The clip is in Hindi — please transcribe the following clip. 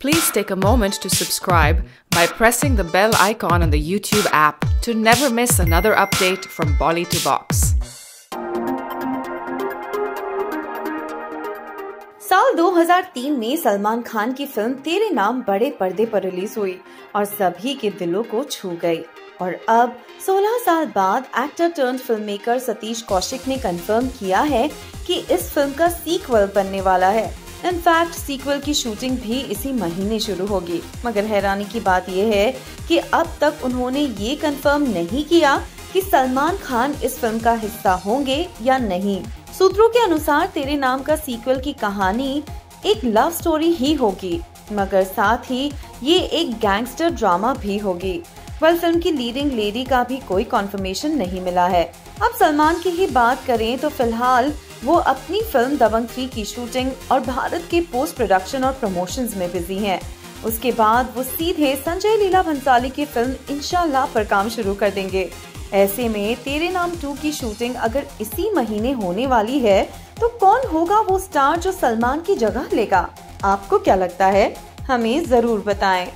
Please take a moment to subscribe by pressing the bell icon on the YouTube app to never miss another update from Bolly to Box. साल 2003 में सलमान खान की फ़िल्म तेरे नाम बड़े पर्दे पर रिलीज़ हुई और सभी के दिलों को छू गई और अब 16 साल बाद actor turn film maker Satish Kaushik ने कंफर्म किया है कि इस फ़िल्म का सीक्वल बनने वाला है इनफैक्ट सीक्वल की शूटिंग भी इसी महीने शुरू होगी। मगर हैरानी की बात यह है कि अब तक उन्होंने ये कंफर्म नहीं किया कि सलमान खान इस फ़िल्म का हिस्सा होंगे या नहीं। सूत्रों के अनुसार तेरे नाम का सीक्वल की कहानी एक लव स्टोरी ही होगी, मगर साथ ही ये एक गैंगस्टर ड्रामा भी होगी। वेल फ़िल्म की लीडिंग लेडी का भी कोई कॉन्फर्मेशन नहीं मिला है। अब सलमान की ही बात करें तो फ़िलहाल वो अपनी फ़िल्म दबंग थ्री की शूटिंग और भारत के पोस्ट प्रोडक्शन और प्रमोशन में बिज़ी है। उसके बाद वो सीधे संजय लीला भंसाली की फ़िल्म इंशाल्लाह पर काम शुरू कर देंगे। ऐसे में तेरे नाम टू की शूटिंग अगर इसी महीने होने वाली है तो कौन होगा वो स्टार जो सलमान की जगह लेगा? आपको क्या लगता है? हमें ज़रूर बताएँ।